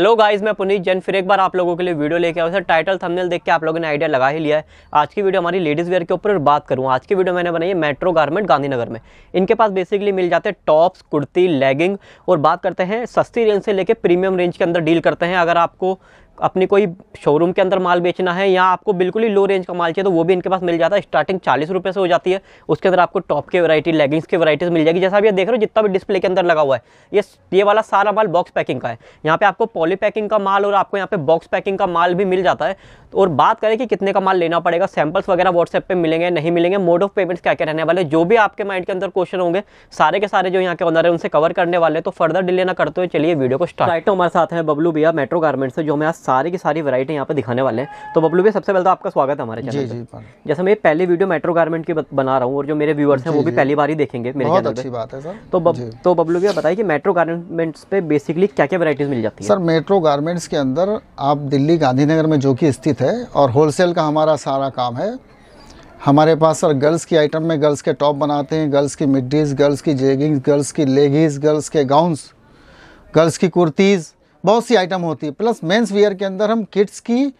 Hello guys, मैं पुनीत जैन, फिर एक बार आप लोगों के लिए वीडियो लेके आया सर टाइटल थंबनेल देख के आप लोगों ने आइडिया लगा ही लिया है। आज की वीडियो हमारी लेडीज़ वेयर के ऊपर बात करूँ। आज की वीडियो मैंने बनाई है मेट्रो गारमेंट गांधीनगर में। इनके पास बेसिकली मिल जाते हैं टॉप्स कुर्ती लेगिंग और बात करते हैं सस्ती रेंज से लेकर प्रीमियम रेंज के अंदर डील करते हैं। अगर आपको अपनी कोई शोरूम के अंदर माल बेचना है या आपको बिल्कुल ही लो रेंज का माल चाहिए तो वो भी इनके पास मिल जाता है। स्टार्टिंग चालीस रुपये से हो जाती है। उसके अंदर आपको टॉप की वैरायटी लेगिंग्स की वैराइटीज मिल जाएगी। जैसा आप ये देख रहे हो, जितना भी डिस्प्ले के अंदर लगा हुआ है, ये ये वाला सारा माल बॉक्स पैकिंग का है। यहाँ पे आपको पॉली पैकिंग का माल और आपको यहाँ पे बॉक्स पैकिंग का माल भी मिल जाता है। और बात करें कि कितने का माल लेना पड़ेगा सैम्पल्स वगैरह व्हाट्सएप पे मिलेंगे नहीं मिलेंगे मोड ऑफ़ पेमेंट्स क्या क्या रहने वाले जो भी आपके माइंड के अंदर क्वेश्चन होंगे, सारे के सारे जो यहाँ के ओनर है, उनसे कवर करने वाले तो फर्दर डिले ना करते हुए चलिए वीडियो को स्टार्ट हमारे साथ है बबलू भैया मेट्रो गारमेंट से, जो हमें आज सारी की सारी वैरायटी यहाँ पे दिखाने वाले हैं। तो बबलू भैया सबसे पहले तो आपका स्वागत है हमारे चैनल जी जैसे मैं पहली वीडियो मेट्रो गारमेंट की बना रहा हूँ और जो मेरे व्यूअर्स हैं वो भी पहली बार ही देखेंगे मेरे बहुत चैनल अच्छी बात है सर। तो बब, तो बबलू भैया बताइए कि मेट्रो गारमेंट्स पे बेसिकली क्या क्या वैरायटीज मिल जाती है? सर मेट्रो गारमेंट्स के अंदर आप दिल्ली गांधीनगर में जो कि स्थित है और होलसेल का हमारा सारा काम है हमारे पास सर गर्ल्स की आइटम में गर्ल्स के टॉप बनाते हैं गर्ल्स की मिड्डीज गर्ल्स की जेगिंग्स गर्ल्स की लेगीज गर्ल्स के गाउन्स गर्ल्स की कुर्तीज़ बहुत सी आइटम होती है। प्लस मेंस वियर के अंदर हम किड्स की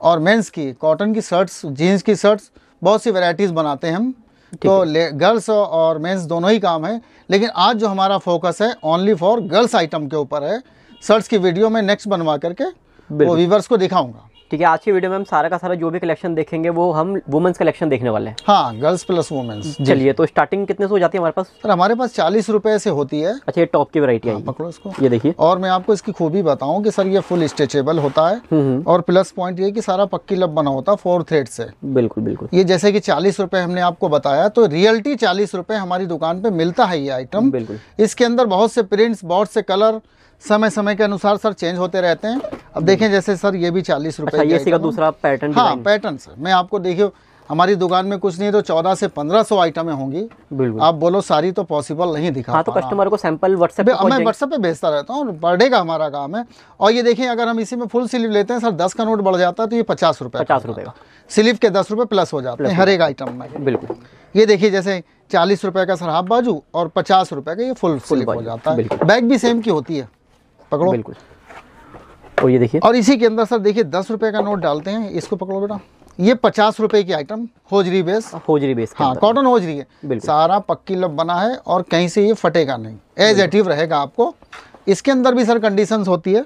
और मेंस की कॉटन की शर्ट्स जीन्स की शर्ट्स बहुत सी वैरायटीज़ बनाते हैं हम। तो गर्ल्स और मेंस दोनों ही काम है। लेकिन आज जो हमारा फोकस है ओनली फॉर गर्ल्स आइटम के ऊपर है। शर्ट्स की वीडियो में नेक्स्ट बनवा करके वो वीवर्स व्यूवर्स को दिखाऊँगा। ठीक है आज की वीडियो में हम सारा का सारा जो भी कलेक्शन देखेंगे वो हम वुमेन्स कलेक्शन देखने वाले हैं। हाँ गर्ल्स प्लस वुमेन्स चलिए तो स्टार्टिंग कितने से हो जाती है हमारे पास? सर हमारे पास चालीस रुपए से होती है। अच्छा ये टॉप की वैरायटी आई। पकड़ो इसको। ये देखिए। और मैं आपको इसकी खूबी बताऊँ की सर ये फुल स्ट्रेचेबल होता है। हम्म और प्लस पॉइंट ये की सारा पक्की लब बना होता है फोर थ्रेड से। बिल्कुल बिल्कुल। ये जैसे की चालीस रुपए हमने आपको बताया तो रियलिटी चालीस रुपए हमारी दुकान पे मिलता है ये आइटम बिल्कुल। इसके अंदर बहुत से प्रिंट्स बहुत से कलर समय समय के अनुसार सर चेंज होते रहते हैं। अब देखें जैसे सर ये भी चालीस रुपए अच्छा की ये का दूसरा पैटर्न हाँ पैटर्न सर मैं आपको देखियो हमारी दुकान में कुछ नहीं तो चौदह से पंद्रह सौ आइटमें होंगी। बिल्कुल। आप बोलो सारी तो पॉसिबल नहीं दिखा हाँ तो कस्टमर को सैंपल व्हाट्सएप पे मैं व्हाट्सएप पे भेजता रहता हूँ पर डे का हमारा काम है। और ये देखिए अगर हम इसी में फुल स्लीव लेते हैं सर दस का नोट बढ़ जाता है तो ये पचास रुपये पचास रुपए का। स्लीव के दस रुपये प्लस हो जाते हैं हर एक आइटम में। बिल्कुल। ये देखिए जैसे चालीस रुपए का सर हाफ़ बाजू और पचास रुपए का ये फुल स्लीव हो जाता है। बैग भी सेम की होती है पकड़ो। बिल्कुल। और ये देखिए। और इसी के अंदर सर देखिए दस रुपए का नोट डालते हैं। इसको पकड़ो बेटा। ये पचास रुपए की item hosiery base hosiery base हाँ कॉटन होजरी है। सारा पक्की लब बना है और कहीं से ये फटेगा नहीं। एज एटिव रहेगा आपको। इसके अंदर भी सर कंडीशंस होती है।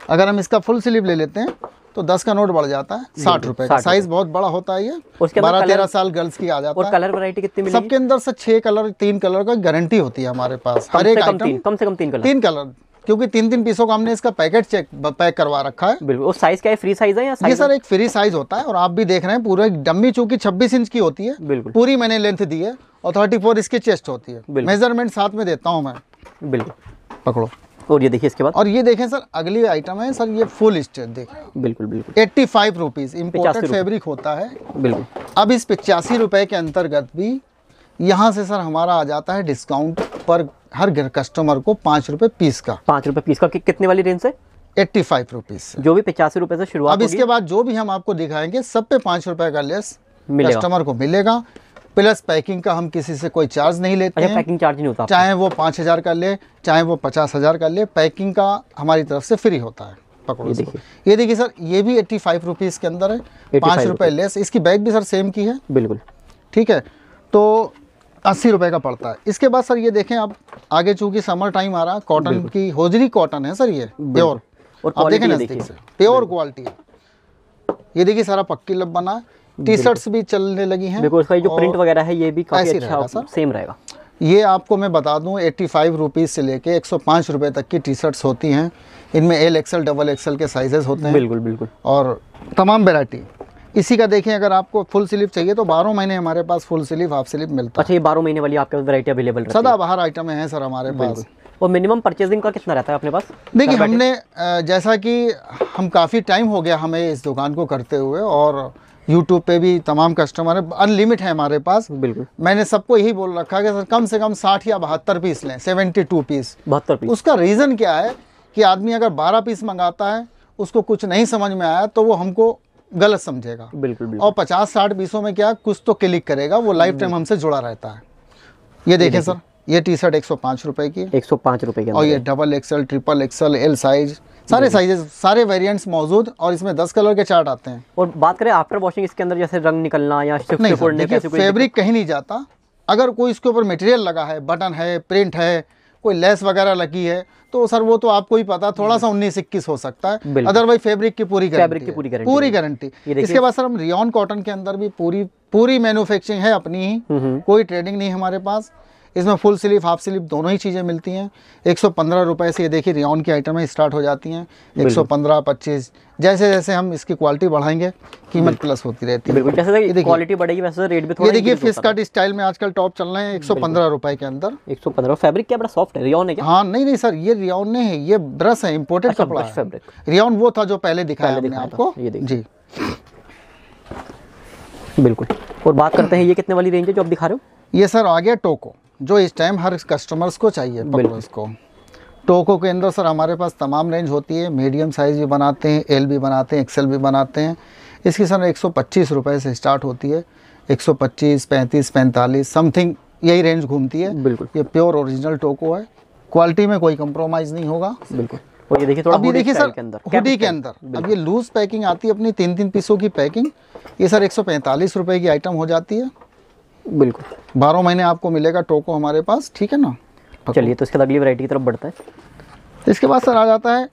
अगर हम इसका फुल स्लीव ले लेते हैं तो दस का नोट बढ़ जाता है साठ रुपए का। साइज़ बहुत बड़ा होता है ये। बारह तेरह साल गर्ल्स की आ जाता और है। कलर वैरायटी कितनी मिलेगी? सबके अंदर से छह कलर तीन कलर का गारंटी होती है हमारे पास। हर एक आइटम कम से कम तीन कलर तीन कलर क्योंकि तीन तीन पीसों का हमने इसका पैकेट चेक पैक करवा रखा है। बिल्कुल और साइज़ क्या है फ्री साइज़ है या ये साइज़ सर एक फ्री साइज़ होता है और आप भी देख रहे हैं पूरा डम्मी चूँकि 26 इंच की होती है। बिल्कुल। पूरी मैंने लेंथ दी है और 34 इसकी चेस्ट होती है। मेज़रमेंट साथ में देता हूँ मैं। बिल्कुल। पकड़ो। और ये देखिए इसके बाद। और ये देखें सर अगली आइटम है सर ये फुल स्टेट देखें। बिल्कुल बिल्कुल। Eighty five rupees imported. Fabric होता है। बिल्कुल। अब इस पचासी रुपए के अंतर्गत भी यहाँ से सर हमारा आ जाता है डिस्काउंट पर हर घर कस्टमर को पाँच रुपए पीस का। पाँच रुपए पीस का। कि- कितने वाली रेंज से? एट्टी फाइव रुपीज़ जो भी पचासी रुपए से शुरुआत अब इसके बाद जो भी हम आपको दिखाएँगे सब पे पाँच रुपए का लेस कस्टमर को मिलेगा। प्लस पैकिंग का हम किसी से कोई चार्ज नहीं लेते अच्छा हैं। पैकिंग चार्ज नहीं होता चाहे वो पाँच हज़ार का ले चाहे वो पचास हज़ार का ले पैकिंग का हमारी तरफ़ से फ्री होता है पकड़ो ये देखिए। सर ये भी एट्टी फाइव रुपीज़ के अंदर है। 85 पाँच रुपए लेस इसकी बैग भी सर सेम की है। बिल्कुल। ठीक है? तो अस्सी रुपए का पड़ता है। इसके बाद सर ये देखें आप आगे चूँकि समर टाइम आ रहा है कॉटन की होजरी कॉटन है सर ये प्योर और आप देखें नज़दीक से प्योर क्वालिटी है। ये देखिए सारा पक्की लब बना है। टी शर्ट्स भी चलने लगी हैं ये जो प्रिंट वगैरह है ये भी काफ़ी अच्छा सर। सेम रहेगा। ये आपको मैं बता दूँ एट्टी फाइव रुपीज़ से लेके एक सौ पाँच रुपये तक की टी शर्ट्स होती हैं। इनमें एल एक्सएल डबल एक्सएल के साइजेस होते हैं। बिल्कुल बिल्कुल। और तमाम वेराइटी इसी का देखें अगर आपको फुल स्लीव चाहिए तो बारह महीने हमारे पास फुल स्लीव हाफ़ स्लीव मिलता है अच्छा ये बारह महीने वाली आपके पास वैरायटी अवेलेबल है सदा बाहर आइटम हैं सर हमारे पास। और मिनिमम परचेजिंग का कितना रहता है अपने पास? देखिए हमने जैसा कि हम काफ़ी टाइम हो गया हमें इस दुकान को करते हुए और यूट्यूब पे भी तमाम कस्टमर है अनलिमिट है हमारे पास। बिल्कुल। मैंने सबको यही बोल रखा है कि सर कम से कम साठ या बहत्तर पीस लें सेवेंटी टू पीस बहत्तर पीस उसका रीज़न क्या है कि आदमी अगर बारह पीस मंगाता है उसको कुछ नहीं समझ में आया तो वो हमको गलत समझेगा। बिल्कुल बिल्कुल। और पचास साठ बीसों में क्या कुछ तो क्लिक करेगा वो लाइफ टाइम हमसे जुड़ा रहता है। ये देखें सर ये टी शर्ट एक सौ पाँच रुपए की एक सौ पाँच रुपए के और ये double XL triple XL L size सारे साइजेस सारे वेरिएंट्स मौजूद और इसमें 10 कलर के चार्ट आते हैं। और बात करें आफ्टर वॉशिंग इसके अंदर जैसे रंग निकलना या नहीं फैब्रिक कहीं नहीं जाता। अगर कोई इसके ऊपर मटेरियल लगा है बटन है प्रिंट है कोई लेस वगैरह लगी है तो सर वो तो आपको ही पता थोड़ा सा उन्नीस इक्कीस हो सकता है। अदरवाइज़ फेब्रिक की पूरी फैब्रिक की पूरी गारंटी पूरी गारंटी इसके बाद सर हम रियॉन कॉटन के अंदर भी पूरी पूरी मैन्युफैक्चरिंग है अपनी ही। हम्म, हम्म। कोई ट्रेडिंग नहीं हमारे पास। इसमें फुल स्लीव हाफ़ स्लीव दोनों ही चीज़ें मिलती हैं। एक सौ पंद्रह से ये देखिए रियॉन की आइटमें स्टार्ट हो जाती हैं। एक सौ पंद्रह पच्चीस जैसे जैसे हम इसकी क्वालिटी बढ़ाएँगे कीमत प्लस होती रहती है। बिल्कुल ये जैसे क्वालिटी बढ़ेगी वैसे रेट भी थोड़ा ये देखिए फ़िश कट स्टाइल में आजकल टॉप चल रहे हैं एक सौ पंद्रह रुपए के अंदर। है। 115 फैब्रिक क्या बड़ा सॉफ्ट है? रियॉन है क्या? हाँ नहीं नहीं सर ये रियॉन नहीं है ये ब्रश है इम्पोर्टेड अच्छा, कपड़ा है। fabric। वो था जो पहले दिखाया हमने आपको। जी। बिल्कुल। और बात करते हैं ये कितने वाली रेंज है जो आप दिखा रहे हो? ये सर आ गया टोको जो इस टाइम हर कस्टमर्स को चाहिए। इसको टोको के अंदर सर हमारे पास तमाम रेंज होती है। मीडियम साइज़ भी बनाते हैं एल भी बनाते हैं एक्सेल भी बनाते हैं। इसकी सर एक सौ से स्टार्ट होती है। एक सौ पच्चीस पैंतीस पैंतालीस समथिंग यही रेंज घूमती है। बिल्कुल। ये प्योर ओरिजिनल टोको है। क्वालिटी में कोई कंप्रोमाइज़ नहीं होगा। बिल्कुल। और ये देखिए थोड़ा अब ये देखिए सर के अंदर। हुडी के अंदर। अब ये लूज पैकिंग आती है अपनी तीन तीन पीसों की पैकिंग ये सर एक सौ की आइटम हो जाती है। बिल्कुल। बारह महीने आपको मिलेगा टोको हमारे पास ठीक है ना? चलिए तो इसके बाद अगली वैरायटी की तरफ़ बढ़ता है। इसके बाद सर आ जाता है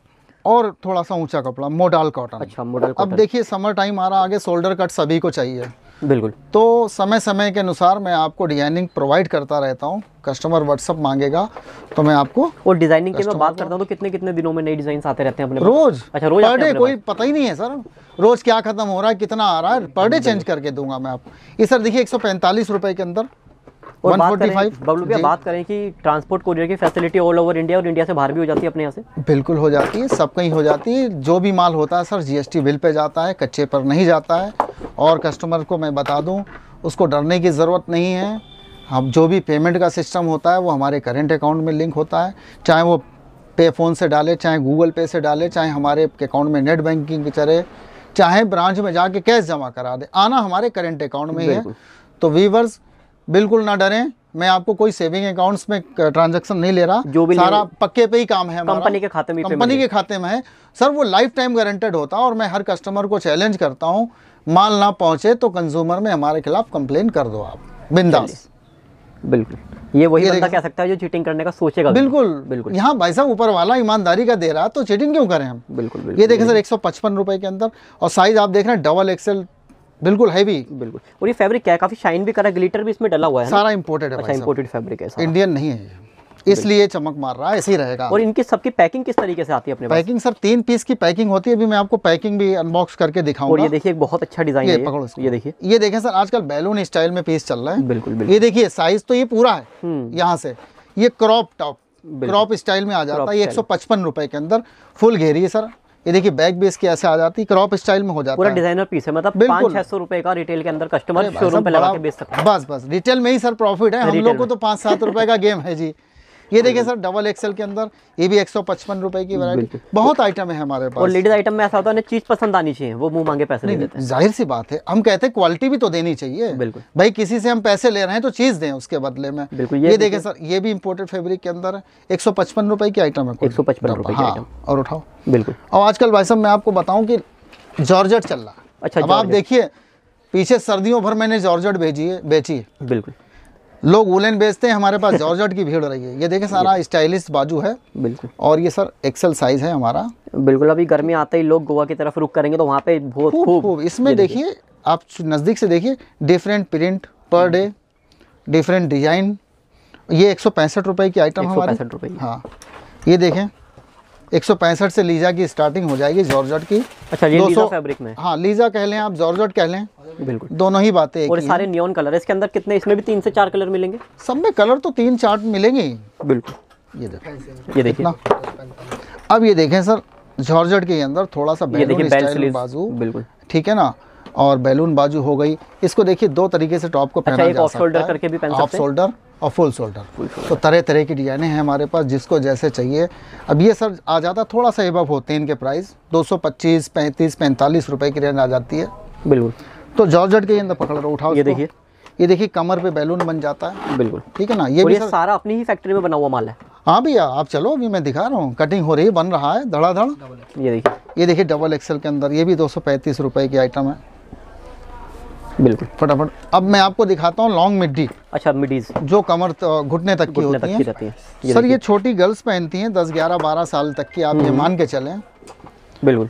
और थोड़ा सा ऊँचा कपड़ा मोडाल कॉटन अच्छा मोडाल अब देखिए समर टाइम आ रहा आगे शोल्डर कट सभी को चाहिए। बिल्कुल। तो समय समय के अनुसार मैं आपको डिज़ाइनिंग प्रोवाइड करता रहता हूँ। कस्टमर व्हाट्सअप मांगेगा तो मैं आपको और डिज़ाइनिंग की मैं बात करता हूँ तो कितने कितने दिनों में नई डिज़ाइन आते रहते हैं अपने रोज। अच्छा रोज पर डे कोई पता ही नहीं है सर। रोज क्या खत्म हो रहा है कितना आ रहा है पर डे चेंज करके दूँगा मैं आपको। ये सर देखिए एक सौ के अंदर। और बात करें बबलू भैया बात करें कि ट्रांसपोर्ट कोरियर की फैसिलिटी ऑल ओवर इंडिया और इंडिया से बाहर भी हो जाती है अपने यहाँ से? बिल्कुल हो जाती है सब कहीं हो जाती है। जो भी माल होता है सर जीएसटी बिल पे जाता है कच्चे पर नहीं जाता है। और कस्टमर को मैं बता दूँ उसको डरने की ज़रूरत नहीं है। हम जो भी पेमेंट का सिस्टम होता है वो हमारे करेंट अकाउंट में लिंक होता है। चाहे वो पे फ़ोन से डाले चाहे गूगल पे से डाले चाहे हमारे अकाउंट में नेट बैंकिंग चले चाहे ब्रांच में जाके कैश जमा करा दे। आना हमारे करेंट अकाउंट में ही है। तो वीवर्स बिल्कुल ना डरें। मैं आपको कोई सेविंग अकाउंट्स में ट्रांजैक्शन नहीं ले रहा। जो भी सारा पक्के पे ही काम है कंपनी के खाते में कंपनी के खाते में है। सर वो लाइफ टाइम गारंटेड होता है और मैं हर कस्टमर को चैलेंज करता हूँ माल ना पहुँचे तो कंज्यूमर में हमारे खिलाफ कंप्लेन कर दो आप। बिंदास। बिल्कुल। ये वही ये बंदा कह सकता है जो चीटिंग करने का सोचेगा बिल्कुल। बिल्कुल। यहाँ भाई साहब ऊपर वाला ईमानदारी का दे रहा है तो चीटिंग क्यों करें हम? बिल्कुल बिल्कुल। ये देखें सर एक सौ पचपन रुपए के अंदर और साइज़ आप देख रहे हैं डबल एक्सेल बिल्कुल हैवी बिल्कुल। और ये फैब्रिक क्या है? काफ़ी शाइन भी करा ग्लिटर भी इसमें डला हुआ है सारा इंपोर्टेड है अच्छा इंपोर्टेड फैब्रिक है इंडियन नहीं है इसलिए चमक मार रहा है ऐसे ही रहेगा। और इनकी सबकी पैकिंग किस तरीके से आती है अपने पास? पैकिंग सर तीन पीस की पैकिंग होती है अभी मैं आपको पैकिंग भी अनबॉक्स करके और दिखाऊँगा ये देखिए एक बहुत अच्छा डिज़ाइन ये है पकड़ो ये इसको। ये देखिए। देखें सर आजकल बैलून स्टाइल में पीस चल रहा है। बिल्कुल बिल्कुल। ये देखिए साइज़ तो ये पूरा है हम्म। यहाँ से। ये क्रॉप टॉप क्रॉप स्टाइल में आ जाता है ये एक सौ के अंदर फुल घेरी है सर। ये देखिए बैक बेस की ऐसे आ जाती है क्रॉप स्टाइल में हो जाता पूरा है। डिज़ाइनर पीस है मतलब। पाँच छह सौ रुपए का रिटेल के अंदर कस्टमर शोरूम पे लगा के बेच सकते हैं। बस बस रिटेल में ही सर प्रॉफिट है हम लोग को तो पाँच सात रुपए का गेम है जी। ये देखिए सर डबल एक्सेल के अंदर ये भी एक सौ पचपन रुपए की वैरायटी बहुत आइटम है हमारे पास। और लेडीज़ आइटम में ऐसा होता है चीज़ पसंद आनी चाहिए वो मुँह मांगे पैसे नहीं देते। ज़ाहिर सी बात है हम कहते हैं क्वालिटी भी तो देनी चाहिए। बिल्कुल। भाई किसी से हम पैसे ले रहे हैं तो चीज़ दें उसके बदले में। बिल्कुल, ये देखे सर ये भी इम्पोर्टेड फेब्रिक के अंदर है एक सौ पचपन रुपए की आइटम है कोई। 155 रुपए की हाँ, आइटम। और उठाओ। बिल्कुल। और आजकल भाई साहब मैं आपको बताऊँ की जॉर्जेट चल रहा है। अच्छा, अब आप देखिए पीछे सर्दियों भर मैंने जॉर्जेट भेजी है बेची है। बिल्कुल। लोग वुलन बेचते हैं हमारे पास जॉर्जट की भीड़ रही है। ये देखें सारा स्टाइलिश बाजू है बिल्कुल। और ये सर एक्सल साइज़ है हमारा। बिल्कुल अभी गर्मी आते ही लोग गोवा की तरफ़ रुक करेंगे तो वहाँ पे बहुत खूब इसमें देखिए। आप नज़दीक से देखिए different print per day different design ये एक सौ पैंसठ रुपये की आइटम हमारे। 165 हाँ। ये देखें एक सौ पैंसठ से लीजा की स्टार्टिंग हो जाएगी जॉर्जेट की। अच्छा ये लीजा फैब्रिक में? हाँ लीजा कह लें आप जॉर्जेट कह लें। बिल्कुल। दोनों ही बातें और सारे नियॉन कलर इसके अंदर कितने इसमें भी तीन से चार कलर मिलेंगे? सब में कलर तो तीन चार मिलेंगे बिल्कुल। ये देखें। ये देखिए। अब ये देखें सर जॉर्जेट के अंदर थोड़ा सा बैलून स्टाइल बाजू। बिल्कुल। ठीक है ना? और बैलून बाजू हो गई। इसको देखिए दो तरीके से टॉप को पहना एक जा सकता है। करके भी पहन ऑफ़ सकते हैं? शोल्डर और फुल शोल्डर तो तरह तरह की डिजाइने हैं हमारे पास जिसको जैसे चाहिए। अब ये सर आ जाता थोड़ा सा एबव होते हैं इनके प्राइस 225 35 45 रुपए की रेंज आ जाती है। बिल्कुल। तो जॉर्जेट के अंदर पकड़ लो उठाओ ये देखिए। ये देखिए कमर पे बैलून बन जाता है। बिल्कुल। ठीक है ना? ये भी ये सर सारा अपनी ही फैक्ट्री में बना हुआ माल है। हाँ भैया आप चलो अभी मैं दिखा रहा हूँ। कटिंग हो रही है बन रहा है धड़ाधड़। ये देखिए। ये देखिए डबल एक्सेल के अंदर ये भी दो सौ पैंतीस रुपये की आइटम है। बिल्कुल। फटाफट। अब मैं आपको दिखाता हूँ लॉन्ग मिड्डी अच्छा मिडीज जो कमर घुटने तक की होती तक की है रहती है। ये सर ये छोटी गर्ल्स पहनती हैं दस ग्यारह बारह साल तक की आप हम्म। ये मान के चलें। बिल्कुल।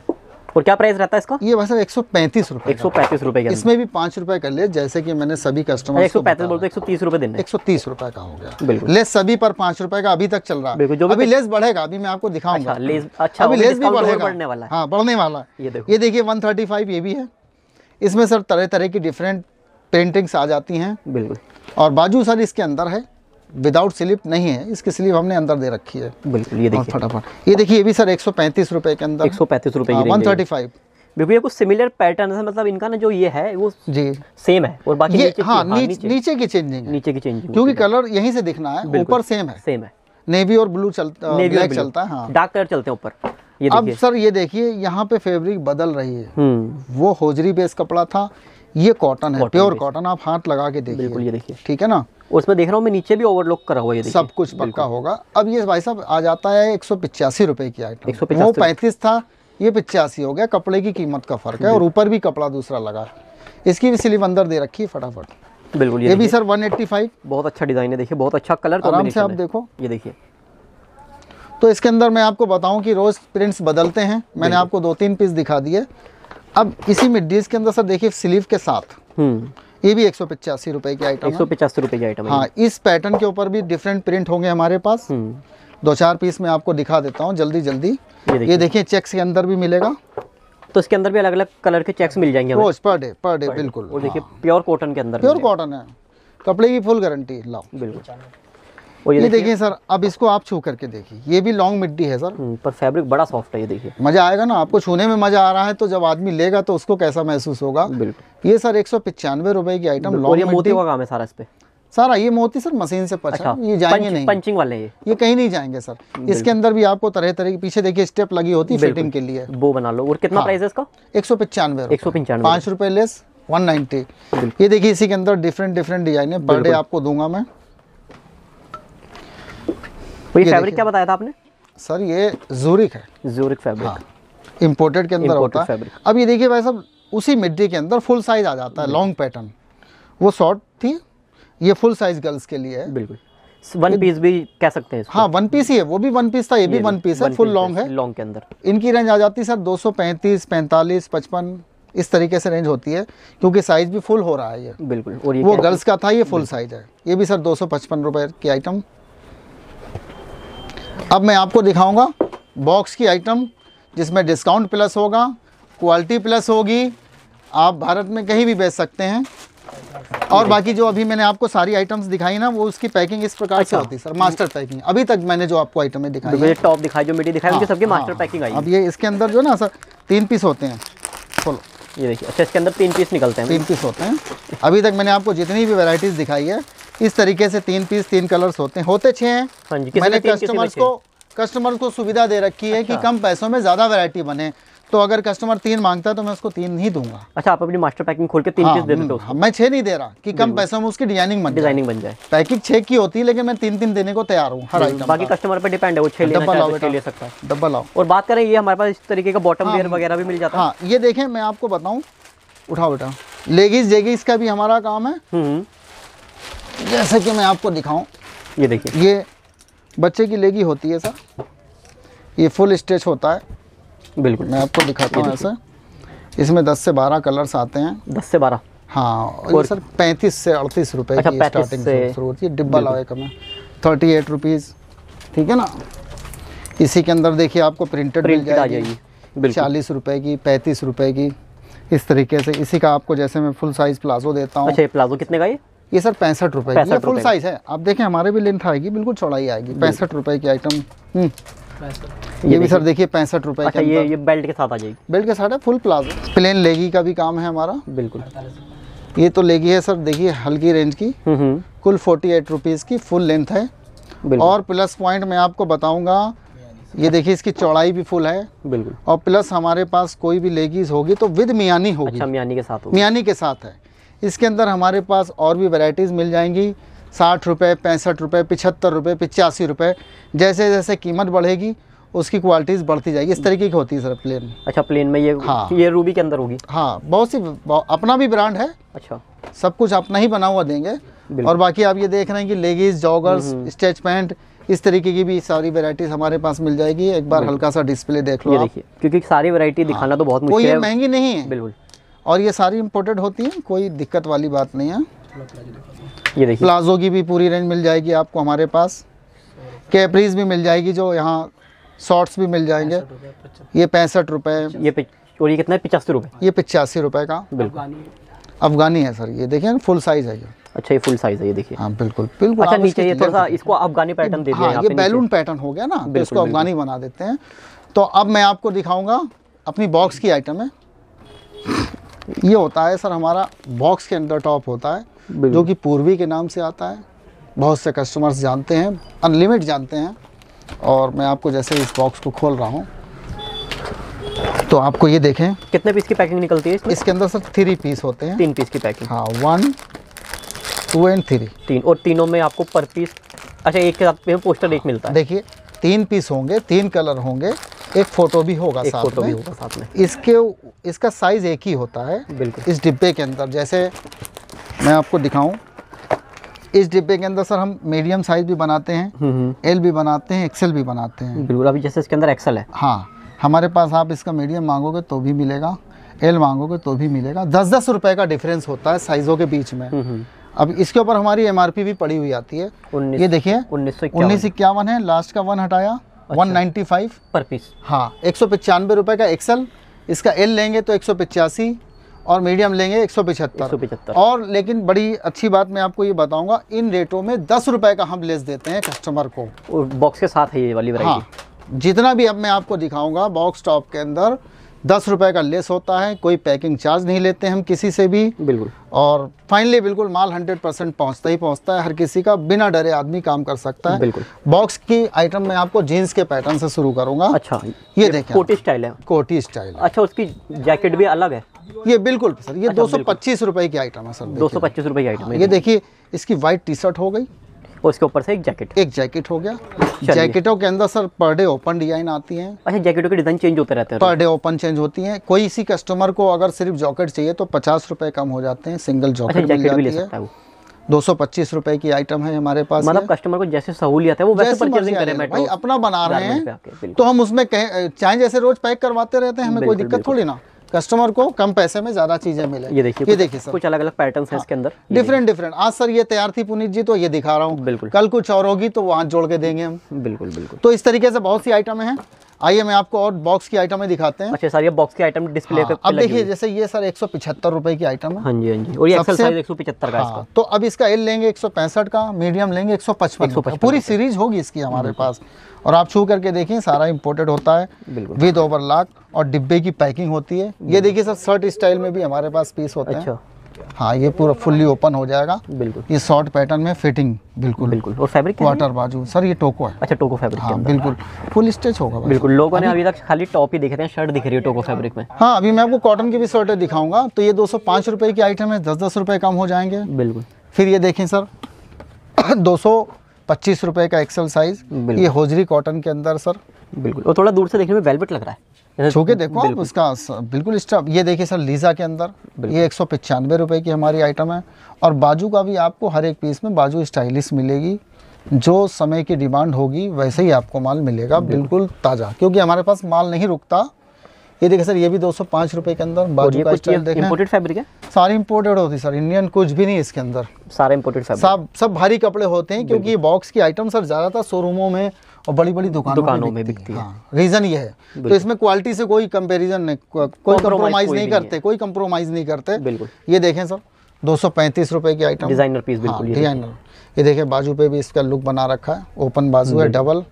और क्या प्राइस रहता है इसका? ये वैसे एक सौ पैंतीस रुपये एक सौ पैंतीस रुपए के इसमें भी पाँच रुपए कर ले जैसे कि मैंने सभी कस्टमर एक सौ पैंतीस बोलते एक सौ तीस रुपए देने। एक सौ तीस रुपए का हो गया। बिल्कुल। लेस सभी पर पाँच रुपए का अभी तक चल रहा। बिल्कुल, जो है अभी लेस बढ़ेगा अभी मैं आपको दिखाऊँगा। अच्छा लेस अच्छा अभी लेस भी बढ़ेगा। बढ़ने वाला है। हाँ बढ़ने वाला। ये देखो। ये देखिए 135 ये भी है। इसमें सर तरह तरह की डिफरेंट प्रिंटिंग्स आ जाती हैं। बिल्कुल। और बाजू सर इसके अंदर है विदाउट स्लिप नहीं है इसकी स्लिप हमने अंदर दे रखी है। बिल्कुल ये देखिए। फटाफट। ये देखिए ये भी सर एक सौ पैंतीस रुपये के अंदर। एक सौ पैंतीस रुपए वन थर्टी फाइव बिल्कुल ये कुछ सिमिलर पैटर्न है मतलब इनका ना जो ये है वो जी। सेम है और बाकी ये नीचे हाँ हाँ, नीचे नीचे। की चेंजिंग नीचे की चेंजिंग क्योंकि कलर यहीं से दिखना है ऊपर सेम है। सेम है। नेवी और ब्लू चलता नेवी ब्लैक चलता है हाँ। डार्क कलर चलते हैं ऊपर। ये अब सर ये देखिए यहाँ पे फैब्रिक बदल रही है। हम्म। वो होजरी बेस कपड़ा था ये कॉटन है प्योर कॉटन आप हाथ लगा के बिल्कुल देखिए ये देखिए। ठीक है ना? और उसमें देख रहा हूँ मैं नीचे भी ओवरलॉक करा हुआ है ये सब कुछ पक्का होगा। अब ये भाई साहब आ जाता है एक सौ पिचासी रुपए की आइटम वो पैंतीस था ये पिचासी हो गया कपड़े की कीमत का फ़र्क है और ऊपर भी कपड़ा दूसरा लगा है। इसकी भी स्लीव अंदर दे रखी है फटाफट। बिल्कुल ये ये भी सर 185 बहुत अच्छा डिज़ाइन है देखिए बहुत अच्छा कलर आराम से आप देखो। ये देखिए। तो इसके अंदर मैं आपको बताऊँ कि रोज प्रिंट्स बदलते हैं। मैंने आपको दो तीन पीस दिखा दिए। अब इसी मिडीज के अंदर सर देखिए स्लीव के साथ। हम्म। ये भी एक सौ पचासी रुपए की आइटम एक सौ पचासी रुपए की आइटम हाँ। इस पैटर्न के ऊपर भी डिफरेंट प्रिंट होंगे हमारे पास। हम्म। दो चार पीस मैं आपको दिखा देता हूँ जल्दी जल्दी। ये देखिए। चेक्स के अंदर भी मिलेगा। तो इसके अंदर भी अलग अलग कलर के चेक्स मिल जाएँगे रोज पर डे पर डे बिल्कुल। और देखिए प्योर कॉटन के अंदर प्योर कॉटन है। कपड़े की फुल गारंटी लाओ। बिल्कुल। और ये ये देखिए। सर अब इसको आप छू करके देखिए। ये भी लॉन्ग मिट्टी है सर। हम्म, पर फैब्रिक बड़ा सॉफ्ट है ये देखिए। मज़ा आएगा ना आपको छूने में मज़ा आ रहा है तो जब आदमी लेगा तो उसको कैसा महसूस होगा? बिल्कुल। ये सर एक सौ पचानवे रुपए की आइटम लॉन्ग मोती का काम है सारा इस पे। सारा ये मोती सर मशीन से पचा अच्छा ये जाएँगे पंच, नहीं। पंचिंग वाले ये। ये कहीं नहीं जाएँगे सर। इसके अंदर भी आपको तरह तरह की पीछे देखिए स्टेप लगी होती है फिटिंग के लिए। वो बना लो। और कितना प्राइस है इसका? एक सौ पचानवे एक सौ पंचानवे। पाँच रुपए लेस वन नाइन्टी ये देखिए इसी के अंदर डिफरेंट डिफरेंट डिज़ाइन है। पर डे आपको दूँगा मैं। और ये ये फैब्रिक क्या बताया था आपने? सर ये जूरिक है। ज्यूरिक फैब्रिक इम्पोर्टेड के अंदर होता है। अब ये देखिए भाई साहब उसी मिड्डी के अंदर फुल साइज़ आ जाता है लॉन्ग पैटर्न वो शॉर्ट थी ये फुल साइज़ गर्ल्स के लिए है। बिल्कुल। वन पीस भी कह सकते हैं हाँ वन पीस ही है वो भी वन पीस था ये भी वन पीस है फुल लॉन्ग है लॉन्ग के अंदर। इनकी रेंज आ जाती है सर 235 45 55 इस तरीके से रेंज होती है क्योंकि साइज़ भी फुल हो रहा है ये। बिल्कुल और ये वो गर्ल्स का था ये फुल साइज़ है। ये भी सर दो सौ पचपन रुपये की आइटम अब मैं आपको दिखाऊँगा बॉक्स की आइटम जिसमें डिस्काउंट प्लस होगा क्वालिटी प्लस होगी। आप भारत में कहीं भी बेच सकते हैं। और बाकी जो अभी मैंने आपको सारी आइटम्स दिखाई ना वो उसकी पैकिंग इस प्रकार अच्छा। से होती है सर मास्टर पैकिंग अभी तक मैंने जो आपको आइटमें दिखाई देखो टॉप दिखाई जो मिडी दिखाई उनके सबके हाँ, मास्टर पैकिंग आई अब ये इसके अंदर जो ना सर तीन पीस होते हैं। खोलो। ये देखिए अच्छा इसके अंदर तीन पीस निकलते हैं। तीन पीस होते हैं। अभी तक मैंने आपको जितनी भी वेराइटीज़ दिखाई है इस तरीके से तीन पीस तीन कलर्स होते हैं। होते छः हैं। हाँ जी मैंने कस्टमर्स को कस्टमर्स को सुविधा दे रखी है कि अच्छा। कम पैसों में ज़्यादा वैरायटी बने। तो अगर कस्टमर तीन माँगता है तो मैं उसको तीन ही दूँगा। अच्छा आप अपनी मास्टर पैकिंग खोल के तीन हाँ, पीस दे देते हो हाँ, मैं छः नहीं दे रहा कि कम पैसों में उसकी डिज़ाइनिंग बन जाए। डिज़ाइनिंग बन जाए। पैकिंग छः की होती है लेकिन मैं तीन तीन देने को तैयार हूँ हर आइटम बाकी कस्टमर पे डिपेंड है वो छह छह बेटा। ले सकता है। डब्बा लाओ और बात करें ये हमारे पास इस तरीके का बॉटम वेयर वगैरह भी मिल जाता है। हाँ ये देखें मैं आपको बताऊँ। उठाओ बेटा। लेगीज जेगीज का भी हमारा काम है। हम्म। जैसे कि मैं आपको दिखाऊँ ये देखिए। ये बच्चे की लेगी होती है सर। ये फुल स्टेच होता है। बिल्कुल। मैं आपको दिखाता हूँ ऐसे। इसमें 10 से 12 कलर्स आते हैं। दस से बारह? हाँ और सर 35 से अड़तीस रुपए अच्छा, की स्टार्टिंग शुरू होती है। डिब्बा लाओ एक हमें। थर्टी एट रुपीज़ ठीक है ना? इसी के अंदर देखिए आपको प्रिंटेड मिल जाएगी। चालीस रुपए की पैंतीस रुपए की। इस तरीके से इसी का आपको जैसे मैं फुल साइज़ प्लाजो देता हूँ। अच्छा ये प्लाजो कितने का ये? ये सर पैंसठ रुपए की ये फुल साइज़ है। आप देखें हमारे भी लेंथ आएगी बिल्कुल चौड़ाई आएगी। पैंसठ रुपए की आइटम हम्म, ये भी सर देखिए। पैंसठ रुपए अच्छा ये ये बेल्ट के साथ आ जाएगी। बेल्ट के साथ है फुल प्लाजो प्लेन लेगी का भी काम है हमारा। बिल्कुल। ये तो लेगी है सर देखिए हल्की रेंज की। हम्म हम्म। कुल फोर्टी एट रुपीज़ की फुल लेंथ है। और प्लस पॉइंट मैं आपको बताऊँगा ये देखिए इसकी चौड़ाई भी फुल है। बिल्कुल। और प्लस हमारे पास कोई भी लेगीज होगी तो विद मियानी होगी। अच्छा मियानी के साथ मियानी के साथ है। इसके अंदर हमारे पास और भी वैरायटीज़ मिल जाएँगी। साठ रुपये पैंसठ रुपये पिछहत्तर रुपये पिचासी रुपये जैसे जैसे कीमत बढ़ेगी उसकी क्वालिटीज़ बढ़ती जाएगी। इस तरीके की होती है सर प्लेन अच्छा प्लेन में ये हाँ। ये रूबी के अंदर होगी? हाँ बहुत सी अपना भी ब्रांड है। अच्छा। सब कुछ अपना ही बना हुआ देंगे। और बाकी आप ये देख रहे हैं कि लेगीज जॉगर्स स्टेच पैंट इस तरीके की भी सारी वेराइटीज हमारे पास मिल जाएगी। एक बार हल्का सा डिस्प्ले देख लो ये देखिए क्योंकि सारी वैरायटी दिखाना हाँ। तो बहुत मुश्किल है। महँगी नहीं है। बिल्कुल। और ये सारी इम्पोर्टेड होती हैं कोई दिक्कत वाली बात नहीं है। ये देखिए। प्लाजो की भी पूरी रेंज मिल जाएगी आपको हमारे पास। कैपरीज भी मिल जाएगी जो यहाँ शॉर्ट्स भी मिल जाएँगे। ये पैंसठ रुपये ये और ये कितना है? पिचासी रुपये ये पचासी रुपये का। बिल्कुल। अफगानी है सर ये देखिए फुल साइज़ है ये। अच्छा ये फुल साइज़ है ये देखिए। हाँ बिल्कुल बिल्कुल। अच्छा नीचे ये थोड़ा सा इसको अफगानी पैटर्न दे दिया हाँ ये बैलून पैटर्न हो गया ना तो इसको अफगानी बना देते हैं। तो अब मैं आपको दिखाऊँगा अपनी बॉक्स की आइटम है। ये होता है सर हमारा बॉक्स के अंदर टॉप होता है जो कि पूर्वी के नाम से आता है। बहुत से कस्टमर्स जानते हैं अनलिमिट जानते हैं। और मैं आपको जैसे इस बॉक्स को खोल रहा हूँ तो आपको ये देखें। कितने पीस की पैकिंग निकलती है इसमें? इसके अंदर सर थ्री पीस होते हैं। तीन पीस की पैकिंग हाँ वन टू एंड थ्री तीन और तीनों में आपको पर पीस अच्छा एक के साथ में पोस्टर एक मिलता है। देखिए तीन पीस होंगे तीन कलर होंगे। एक फ़ोटो भी होगा एक साथ फ़ोटो भी होगा साथ में। इसके इसका साइज़ एक ही होता है बिल्कुल। इस डिब्बे के अंदर। जैसे मैं आपको दिखाऊँ इस डिब्बे के अंदर सर हम मीडियम साइज़ भी बनाते हैं हम्म हम्म, एल भी बनाते हैं एक्सेल भी बनाते हैं। बिल्कुल अभी जैसे इसके अंदर एक्सल है। हाँ हमारे पास आप इसका मीडियम मांगोगे तो भी मिलेगा एल मांगोगे तो भी मिलेगा। दस दस रुपए का डिफरेंस होता है साइज़ों के बीच में। हम्म हम्म, अब इसके ऊपर हमारी एमआरपी भी पड़ी हुई आती है। ये देखिए उन्नीस सौ उन्नीस इक्यावन है लास्ट का वन हटाया। वन नाइन्टी फाइव पर पीस। हाँ एक सौ पचानवे रुपये का एक्सल इसका एल लेंगे तो एक सौ पचासी और मीडियम लेंगे एक सौ पचहत्तर। और लेकिन बड़ी अच्छी बात मैं आपको ये बताऊँगा इन रेटों में दस रुपये का हम लेस देते हैं कस्टमर को। और बॉक्स के साथ है ये वाली हाँ जितना भी अब मैं आपको दिखाऊँगा बॉक्स टॉप के अंदर दस रुपए का लेस होता है कोई पैकिंग चार्ज नहीं लेते हम किसी से भी। बिल्कुल। और फाइनली बिल्कुल माल हंड्रेड परसेंट पहुँचता ही पहुँचता है हर किसी का बिना डरे आदमी काम कर सकता है। बिल्कुल। बॉक्स की आइटम मैं आपको जीन्स के पैटर्न से शुरू करूँगा। अच्छा ये देखें कोटी स्टाइल है। कोटी स्टाइल अच्छा उसकी जैकेट भी अलग है? ये बिल्कुल सर ये अच्छा, दो सौ पच्चीस रुपए की आइटम है सर दो सौ पच्चीस रुपये की आइटम है। ये देखिए इसकी वाइट टी शर्ट हो गई। और इसके ऊपर से एक जैकेट। एक जैकेट हो गया। जैकेटों के अंदर sir per day open design आती हैं। अच्छा जैकेटों के डिज़ाइन चेंज होते रहते हैं। पर डे ओपन चेंज होती हैं। कोई इसी कस्टमर को अगर सिर्फ़ जॉकेट चाहिए तो पचास रुपए कम हो जाते हैं। सिंगल अच्छा जॉकेट मिल जैकेट भी ले जाती है। है। दो सौ पच्चीस रुपए की आइटम है हमारे पास मतलब कस्टमर को जैसे सहूलियत है वो वैसे परचेजिंग करे भाई अपना बना रहे हैं। तो हम उसमें चाहे जैसे रोज पैक करवाते रहते हैं हमें कोई दिक्कत थोड़ी ना। कस्टमर को कम पैसे में ज़्यादा चीज़ें मिले। ये देखिए ये देखिए सर। कुछ अलग अलग पैटर्न्स हैं इसके अंदर। डिफरेंट डिफरेंट आज सर ये तैयार थी पुनीत जी तो ये दिखा रहा हूँ। बिल्कुल। कल कुछ और होगी तो वहाँ जोड़ के देंगे हम। बिल्कुल बिल्कुल। तो इस तरीके से बहुत सी आइटम हैं। आइए मैं आपको और बॉक्स की आइटमें दिखाते हैं। अच्छा सर ये बॉक्स के आइटम डिस्प्ले हाँ, पे अब देखिए जैसे ये सर एक सौ पिछहत्तर रुपए की आइटम है। हाँ जी हाँ जी। और ये एक्सल साइज़ एक सौ पचहत्तर का है तो अब इसका एल लेंगे एक सौ पैंसठ का मीडियम लेंगे एक सौ पचपन 155 पूरी सीरीज़ होगी इसकी हमारे पास। और आप छू करके देखिए सारा इम्पोर्टेड होता है। विद ओवरलॉक और डिब्बे की पैकिंग होती है। ये देखिए सर शर्ट स्टाइल में भी हमारे पास पीस होते हैं। हाँ ये पूरा फुल्ली ओपन हो जाएगा। बिल्कुल। ये शॉर्ट पैटर्न में फिटिंग बिल्कुल। बिल्कुल। और फैब्रिक है? क्वार्टर बाजू। सर ये टोको है। अच्छा टोको फैब्रिक हाँ बिल्कुल। फुल स्टेच होगा बिल्कुल। लोगों ने अभी तक खाली टॉप ही देखे थे शर्ट दिख रही है टोको फैब्रिक में। हाँ अभी मैं आपको कॉटन की भी शर्टें दिखाऊँगा। तो ये दो सौ की आइटम है दस दस रुपये कम हो जाएँगे। बिल्कुल। फिर ये देखें सर दो सौ पच्चीस रुपये का एक्सल साइज़ ये होजरी कॉटन के अंदर सर बिल्कुल। और थोड़ा दूर से देखने में वेलवेट लग रहा है। छोके छू के देखो आप उसका बिल्कुल स्टफ़ ये देखिए सर लीजा के अंदर। ये एक सौ पचानवे रुपये की हमारी आइटम है। और बाजू का भी आपको हर एक पीस में बाजू स्टाइलिश मिलेगी। जो समय की डिमांड होगी वैसे ही आपको माल मिलेगा। बिल्कुल ताज़ा। क्योंकि हमारे पास माल नहीं रुकता। ये देखिए सर ये भी दो सौ पाँच रुपये के अंदर बाजू का स्टाइल देखें। इम्पोर्टेड फैब्रिक है? सारी इंपोर्टेड होती सर इंडियन कुछ भी नहीं इसके अंदर। सारे इम्पोर्टेड फैब्रिक सब सब भारी कपड़े होते हैं क्योंकि ये बॉक्स की आइटम सर ज़्यादातर शोरूमों में और बड़ी बड़ी दुकानों, दुकानों में बिकती है। हाँ, रीज़न ये है। तो इसमें क्वालिटी से कोई कंपैरिजन नहीं कोई कंप्रोमाइज़ नहीं करते कोई कंप्रोमाइज़ नहीं करते। बिल्कुल। ये देखें सर दो सौ पैंतीस रुपये की आइटम डिज़ाइनर पीस बिल्कुल डिज़ाइनर ये देखिए बाजू पे भी इसका लुक बना रखा है। ओपन बाजू है डबल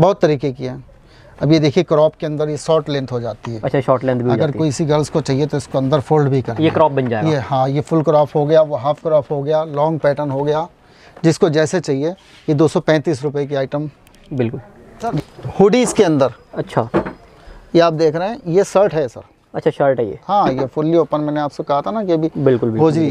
बहुत तरीके की है। अब ये देखिए क्रॉप के अंदर ये शॉर्ट लेंथ हो जाती है। अच्छा शॉर्ट लेंथ भी अगर कोई सी गर्ल्स को चाहिए तो इसको अंदर फोल्ड भी कर ये क्रॉप बन जाएगा। ये हाँ ये फुल क्रॉप हो गया वो हाफ़ क्रॉप हो गया लॉन्ग पैटर्न हो गया जिसको जैसे चाहिए ये दो सौ की आइटम बिल्कुल। सर हुडीज़ के अंदर। अच्छा। ये आप देख रहे हैं ये शर्ट है सर अच्छा शर्ट है ये। हाँ ये फुल्ली ओपन मैंने आपसे कहा था ना कि अभी बिल्कुल होजरी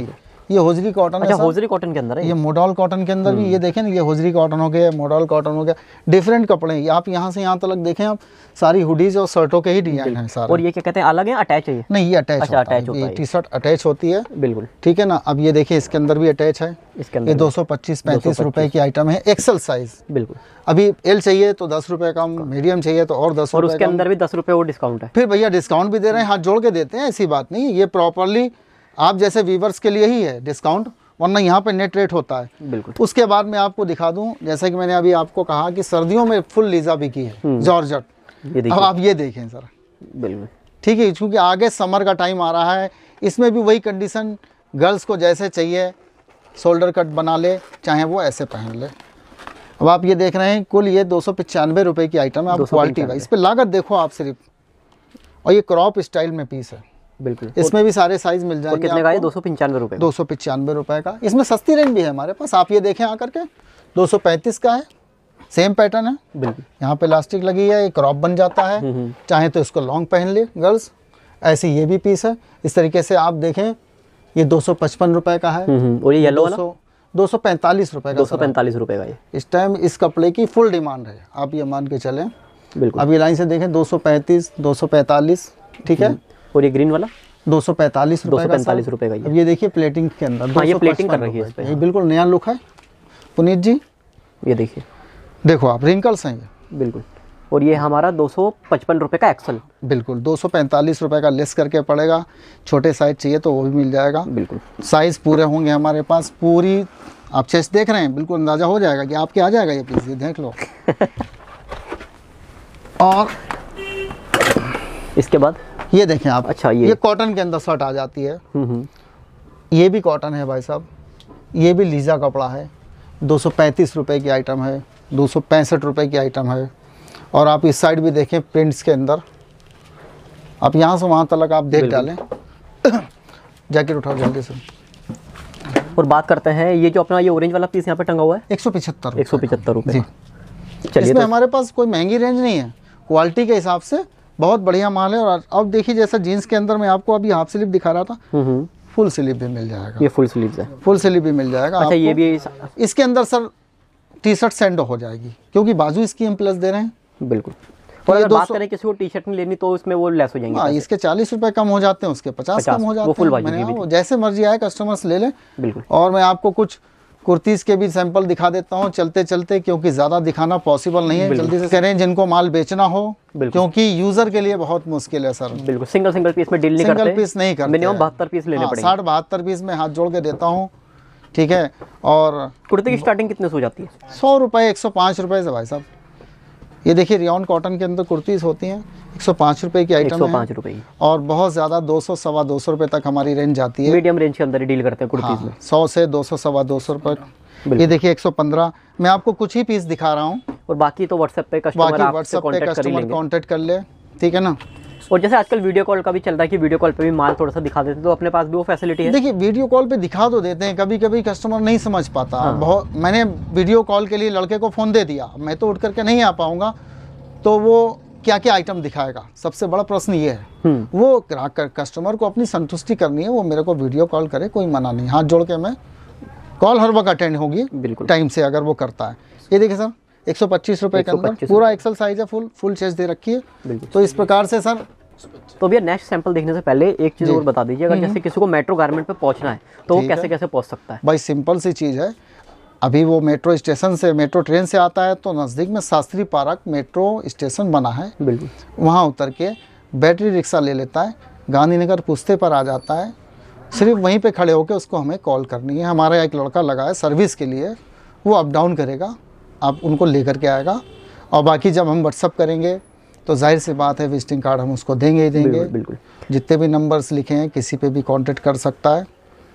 ये होजरी कॉटन है अच्छा। होजरी कॉटन के अंदर है ये? मोडल कॉटन के अंदर भी ये देखें ना ये होजरी कॉटन हो गया मोडल कॉटन हो गया डिफरेंट कपड़े हैं। आप यहाँ से यहाँ तक देखें आप सारी हुडीज और शर्टों के ही डिज़ाइन है सारे। और ये क्या कहते हैं अलग है अटैच है नहीं ये अटैच अच्छा, होता होता है टी शर्ट अटैच होती है। बिल्कुल। ठीक है ना? अब ये देखिए इसके अंदर भी अटैच है। इसके ये दो सौ पच्चीस पैंतीस रुपए की आइटम है एक्सल साइज़ बिल्कुल। अभी एल चाहिए तो दस रुपए कम मीडियम चाहिए तो और दस और उसके अंदर भी दस रुपए और डिस्काउंट है। फिर भैया डिस्काउंट भी दे रहे हैं हाथ जोड़ के देते हैं ऐसी बात नहीं ये प्रॉपरली आप जैसे वीवर्स के लिए ही है डिस्काउंट वरना यहाँ पे नेट रेट होता है। बिल्कुल। उसके बाद मैं आपको दिखा दूँ जैसे कि मैंने अभी आपको कहा कि सर्दियों में फुल लीजा भी की है जॉर्जट अब आप ये देखें सर बिल्कुल। ठीक है क्योंकि आगे समर का टाइम आ रहा है इसमें भी वही कंडीशन गर्ल्स को जैसे चाहिए शोल्डर कट बना ले चाहे वो ऐसे पहन ले। अब आप ये देख रहे हैं कुल ये दो सौ की आइटम है आप 295 क्वालिटी वाइज पर लागत देखो आप सिर्फ़। और ये क्रॉप स्टाइल में पीस है। बिल्कुल। इसमें भी सारे साइज़ मिल जाएँगे कितने का है? दो सौ पंचानवे रुपये दो सौ पचानवे रुपये का। इसमें सस्ती रेंज भी है हमारे पास। आप ये देखें आकर के दो सौ पैंतीस का है। सेम पैटर्न है। बिल्कुल। यहाँ पे इलास्टिक लगी है ये क्रॉप बन जाता है। चाहे तो इसको लॉन्ग पहन ले गर्ल्स ऐसी ये भी पीस है। इस तरीके से आप देखें ये दो सौ पचपन रुपये का है। हम्म, हम्म, और ये येलो वाला? दो सौ पैंतालीस रुपये का दो सौ पैंतालीस रुपये का ये। इस टाइम इस कपड़े की फुल डिमांड है। आप ये मान के चलें। बिल्कुल। अब ये लाइन से देखें दो सौ पैंतीस दो सौ पैंतालीस ठीक है? और ये ग्रीन वाला? दो सौ पैंतालीस का 245 सर। रुपए का ये। देखिए प्लेटिंग के अंदर हाँ, ये 255 plating कर रखी है इस पे, का। ये बिल्कुल नया लुक है। पुनीत जी? ये देखिए। देखो आप रिंकल्स हैं ये। बिल्कुल। और ये हमारा दो सौ पचपन रुपये का एक्सल बिल्कुल दो सौ पैंतालीस रुपये का लेस करके पड़ेगा। छोटे साइज़ चाहिए तो वो भी मिल जाएगा। बिल्कुल। साइज़ पूरे होंगे हमारे पास। पूरी आप चेस्ट देख रहे हैं बिल्कुल अंदाज़ा हो जाएगा कि आपके आ जाएगा ये पीस ये देख लो। और इसके बाद? ये देखें आप अच्छा, ये। ये कॉटन के अंदर शर्ट आ जाती है। हम्म, हम्म, ये भी कॉटन है भाई साहब। ये भी लीजा कपड़ा है। दो सौ की आइटम है दो सौ की आइटम है। और आप इस साइड भी देखें प्रिंट्स के अंदर। आप यहाँ से वहाँ तक आप देख डालें। जैकेट उठाओ जल्दी से। और बात करते हैं ये जो अपना ये ऑरेंज वाला पीस यहाँ पे टंगा हुआ है? एक सौ पिछहत्तर। एक सौ पिछहत्तर रुपये जी। चलिए इसमें तो हमारे पास कोई महँगी रेंज नहीं है। क्वालिटी के हिसाब से बहुत बढ़िया माल है और अब देखिए जैसा जीन्स के अंदर मैं आपको अभी हाफ़ स्लीव दिखा रहा था। हम्म, हम्म, फुल स्लीव भी मिल जाएगा। ये फुल स्लीव्स है। फुल स्लीव भी मिल जाएगा। अच्छा ये भी इसके अंदर सर टी शर्ट सेंड हो जाएगी क्योंकि बाजू इसकी हम प्लस दे रहे हैं। बिल्कुल। तो और अगर बात करें किसी को टी शर्ट नहीं लेनी तो उसमें वो लेस हो जाएँगे हाँ इसके चालीस रुपए कम हो जाते हैं उसके पचास 50, कम हो जाते हैं। जैसे मर्ज़ी आए कस्टमर्स ले लें। बिल्कुल। और मैं आपको कुछ कुर्तीज के भी सैंपल दिखा देता हूँ चलते चलते क्योंकि ज़्यादा दिखाना पॉसिबल नहीं है। जल्दी से करें जिनको माल बेचना हो। क्योंकि यूज़र के लिए बहुत मुश्किल है सर। बिल्कुल। सिंगल सिंगल पीस में डील नहीं सिंगल करते। पीस नहीं करते। मिनिमम बहत्तर पीस लेने हाँ, पड़ेंगे। साठ बहत्तर पीस में हाथ जोड़ के देता हूँ ठीक है? और कुर्ती की स्टार्टिंग कितने से हो जाती है? सौ रुपए एक सौ पाँच रुपए से भाई साहब। ये देखिए रियॉन कॉटन के अंदर कुर्तीज़ होती हैं एक सौ पाँच रुपये की आइटम है पाँच रुपये और बहुत ज़्यादा दो सौ सवा दो सौ रुपये तक हमारी रेंज जाती है। मीडियम रेंज के अंदर डील करते हैं कुर्तीज में। हाँ, सौ से दो सौ सवा दो सौ रुपये ये देखिए एक सौ पंद्रह। मैं आपको कुछ ही पीस दिखा रहा हूँ। और बाकी तो व्हाट्सएप पे कस्टमर बाकी व्हाट्सएप पे कस्टमर कॉन्टेक्ट कर ले। ठीक है ना? और जैसे आजकल वीडियो कॉल का भी चल रहा है कि वीडियो कॉल पे भी माल थोड़ा सा दिखा देते हैं तो अपने पास भी वो फैसिलिटी है। देखिए वीडियो कॉल पे दिखा तो देते हैं कभी कभी कस्टमर नहीं समझ पाता। हाँ। बहुत मैंने वीडियो कॉल के लिए लड़के को फ़ोन दे दिया मैं तो उठ करके नहीं आ पाऊँगा तो वो क्या क्या आइटम दिखाएगा? सबसे बड़ा प्रश्न ये है। हम्म। वो ग्राहक कस्टमर को अपनी संतुष्टि करनी है वो मेरे को वीडियो कॉल करे कोई मना नहीं। हाथ जोड़ के मैं कॉल हर वक्त अटेंड होगी बिल्कुल। टाइम से अगर वो करता है। ये देखिए सर। एक सौ पच्चीस रुपये के अंदर पूरा एक्सल साइज़ है फुल फुल चेस्ट दे रखी है। तो इस प्रकार से सर तो भैया नेक्स्ट सैंपल देखने से पहले एक चीज़ और बता दीजिए अगर जैसे किसी को मेट्रो गारमेंट पे पहुँचना है तो वो कैसे कैसे पहुँच सकता है? भाई सिंपल सी चीज़ है। अभी वो मेट्रो स्टेशन से मेट्रो ट्रेन से आता है तो नज़दीक में शास्त्री पार्क मेट्रो स्टेशन बना है। बिल्कुल। वहाँ उतर के बैटरी रिक्शा ले लेता है गांधीनगर पुस्ते पर आ जाता है। सिर्फ़ वहीं पे खड़े होकर उसको हमें कॉल करनी है। हमारा एक लड़का लगा है सर्विस के लिए वो अप डाउन करेगा। आप उनको लेकर के आएगा। और बाकी जब हम व्हाट्सअप करेंगे तो ज़ाहिर सी बात है विजिटिंग कार्ड हम उसको देंगे ही देंगे। बिल्कुल बिल्कुल। जितने भी नंबर्स लिखे हैं किसी पे भी कांटेक्ट कर सकता है।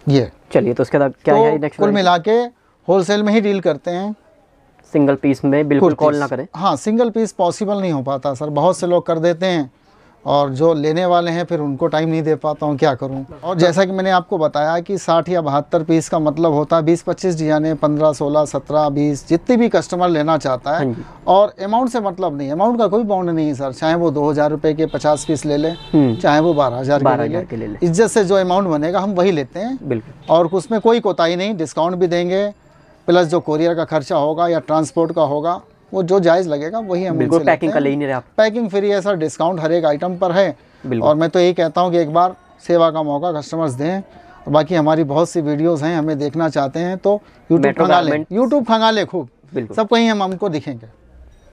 ये। चलिए तो उसके बाद क्या है तो नेक्स्ट कुल मिला के होलसेल में ही डील करते हैं। सिंगल पीस में बिल्कुल कॉल ना करें। हाँ सिंगल पीस पॉसिबल नहीं हो पाता सर बहुत से लोग कर देते हैं। और जो लेने वाले हैं फिर उनको टाइम नहीं दे पाता हूँ क्या करूँ? और जैसा कि मैंने आपको बताया कि 60 या बहत्तर पीस का मतलब होता है 20-25 डिजाइने 15 16 17 20 जितनी भी कस्टमर लेना चाहता हाँ। है और अमाउंट से मतलब नहीं अमाउंट का कोई बाउंड नहीं है सर चाहे वो दो हज़ार रुपये के पचास पीस ले लें हम्म। चाहे वो बारह हज़ार के लें लें। इज़्ज़त से जो अमाउंट बनेगा हम वही लेते हैं। बिल्कुल। और उसमें कोई कोताही नहीं डिस्काउंट भी देंगे प्लस जो कोरियर का खर्चा होगा या ट्रांसपोर्ट का होगा वो जो जायज़ लगेगा वही हम बिल्कुल पैकिंग का ले ही नहीं रहे आप। पैकिंग फ्री है सर डिस्काउंट हर एक आइटम पर है। और मैं तो यही कहता हूँ कि एक बार सेवा का मौका कस्टमर्स दें। और बाकी हमारी बहुत सी वीडियोस हैं हमें देखना चाहते हैं तो यूट्यूब खंगाले। यूट्यूब यूट्यूब खंगाले खूब। सब कहीं हम हमको दिखेंगे।